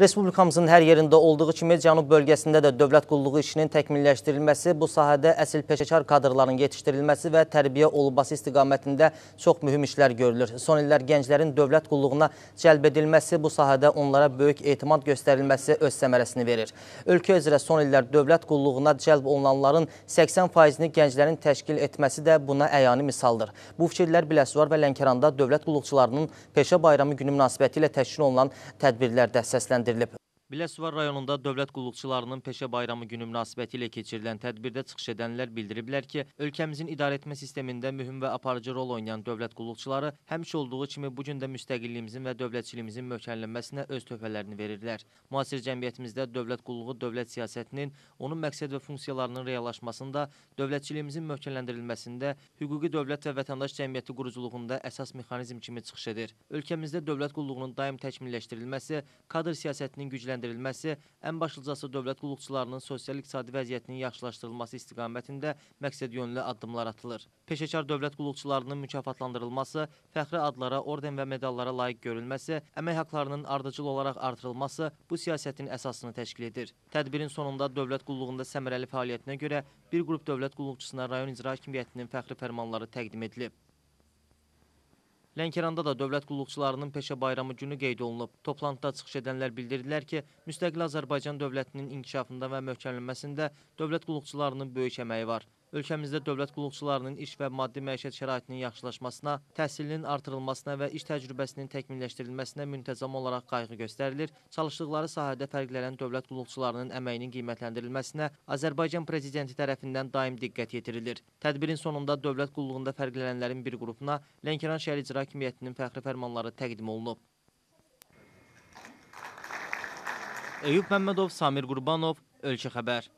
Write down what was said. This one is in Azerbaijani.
Respublikamızın hər yerində olduğu kimi Cənub bölgəsində də dövlət qulluğu işinin təkmilləşdirilməsi, bu sahədə əsil peşəkar kadrların yetişdirilməsi və tərbiyə olunması istiqamətində çox mühüm işlər görülür. Son illər gənclərin dövlət qulluğuna cəlb edilməsi, bu sahədə onlara böyük etimad göstərilməsi öz səmərəsini verir. Ölkə üzrə son illər dövlət qulluğuna cəlb olunanların 80%-ni gənclərin təşkil etməsi də buna əyani misaldır. Bu fikirlər Biləsuvar və Lənkəranda dövlət qulluqçularının Peşə Bayramı günü münasibəti ilə təşkil olunan tədbirlərdə səsləndirilmişdir değerlendirilip Biləsuvar rayonunda dövlət qulluqçularının peşə bayramı günü münasibəti ilə keçirilən tədbirdə çıxış edənlər bildiriblər ki, ölkəmizin idarəetmə sistemində mühüm və aparıcı rol oynayan dövlət qulluqçuları həmişə olduğu kimi bu gün də müstəqilliyimizin və dövlətçiliyimizin möhkəmlənməsinə öz töhfələrini verirlər. Müasir cəmiyyətimizdə dövlət qulluğu dövlət siyasətinin, onun məqsəd və funksiyalarının reallaşmasında, dövlətçiliyimizin möhkəmləndirilməsində, hüquqi dövlət və vətəndaş cəmiyyəti quruculuğunda əsas mexanizm kimi çıxış edir. Ölkəmizdə dövlət qulluğunun daim təkmilləşdirilməsi, kadr siyasətinin gücləndirilməsi, gücləndirilməsi, ən başlıcası dövlət qulluqçularının sosial-iqtisadi vəziyyətinin yaxşılaşdırılması istiqamətində məqsəd yönlü addımlar atılır. Peşəkar dövlət qulluqçularının mükafatlandırılması, fəxri adlara, orden və medallara layiq görülməsi, əmək haqlarının ardıcıl olaraq artırılması bu siyasətin əsasını təşkil edir. Tədbirin sonunda dövlət qulluğunda səmərəli fəaliyyətinə görə bir qrup dövlət qulluqçusuna rayon icra hakimiyyətinin fəxri fərmanları təqdim edilib. Lənkəranda da dövlət qulluqçularının peşə bayramı günü qeyd olunub. Toplantıda çıxış edənlər bildirdilər ki, müstəqil Azərbaycan dövlətinin inkişafında və möhkəmlənməsində dövlət qulluqçularının böyük əməyi var. Ölkəmizdə dövlət qulluqçularının iş və maddi məişət şəraitinin yaxşılaşmasına, təhsilinin artırılmasına və iş təcrübəsinin təkmilləşdirilməsinə müntəzam olaraq qayğı göstərilir. Çalışdıqları sahədə fərqlənən dövlət qulluqçularının əməyinin qiymətləndirilməsinə Azərbaycan prezidenti tərəfindən daim diqqət yetirilir. Tədbirin sonunda dövlət qulluğunda fərqlənənlərin bir qrupuna Lənkəran şəhər icra hakimiyyətinin fəxri fərmanları təqdim olunub. Eyüp Məmmədov, Samir Qurbanov, Ölkə xəbər.